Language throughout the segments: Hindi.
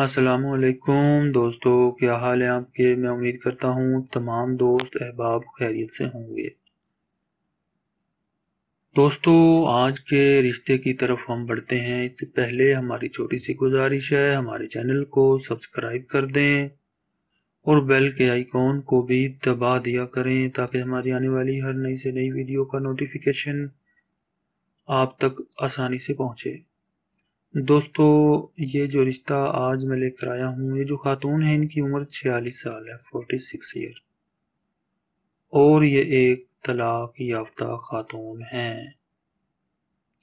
असलकुम दोस्तों, क्या हाल है आपके? मैं उम्मीद करता हूँ तमाम दोस्त अहबाब खैरियत से होंगे। दोस्तों, आज के रिश्ते की तरफ़ हम बढ़ते हैं। इससे पहले हमारी छोटी सी गुजारिश है, हमारे चैनल को सब्सक्राइब कर दें और बेल के आइकॉन को भी दबा दिया करें ताकि हमारी आने वाली हर नई से नई वीडियो का नोटिफिकेशन आप तक आसानी से पहुँचे। दोस्तों, ये जो रिश्ता आज मैं लेकर आया हूँ, ये जो खातून है, इनकी उम्र छियालीस साल है फोर्टी सिक्स ईयर और ये एक तलाक याफ्ता खातून हैं।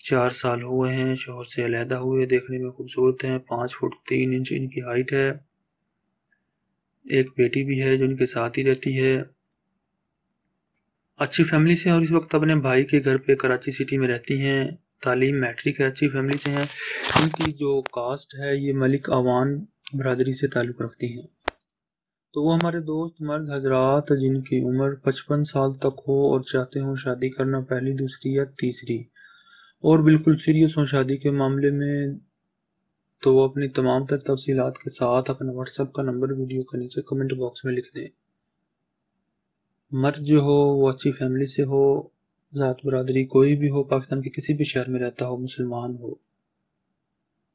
चार साल हुए हैं, शोहर से अलहदा हुए, देखने में खूबसूरत हैं, पाँच फुट तीन इंच इनकी हाइट है। एक बेटी भी है जो इनके साथ ही रहती है। अच्छी फैमिली से और इस वक्त अपने भाई के घर पे कराची सिटी में रहती हैं। तालीम मैट्रिक है, अच्छी फैमिली से हैं। इनकी जो कास्ट है, ये मलिक अवान बरदरी से ताल्लुक़ रखती हैं। तो वो हमारे दोस्त मर्द हजरात, जिनकी उम्र पचपन साल तक हो और चाहते हो शादी करना पहली, दूसरी या तीसरी। और बिल्कुल सीरियस हो शादी के मामले में तो वो अपनी तमाम तर तफसीलात के साथ अपना व्हाट्सएप का नंबर वीडियो के नीचे कमेंट बॉक्स में लिख दें। मर्द जो हो, वो अच्छी फैमिली से हो ज़ात बरदरी कोई भी हो, पाकिस्तान के किसी भी शहर में रहता हो, मुसलमान हो।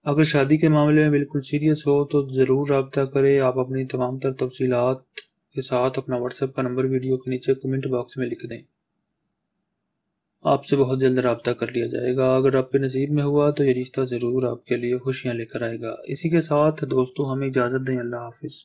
अगर शादी के मामले में बिल्कुल सीरियस हो तो ज़रूर रबता करें। आप अपनी तमाम तर तफसीलात के साथ अपना व्हाट्सएप का नंबर वीडियो के नीचे कमेंट बॉक्स में लिख दें। आपसे बहुत जल्द रबता कर लिया जाएगा। अगर आपके नसीब में हुआ तो ये रिश्ता ज़रूर आपके लिए खुशियाँ लेकर आएगा। इसी के साथ, दोस्तों, हमें इजाज़त दें। अल्लाह हाफिज़।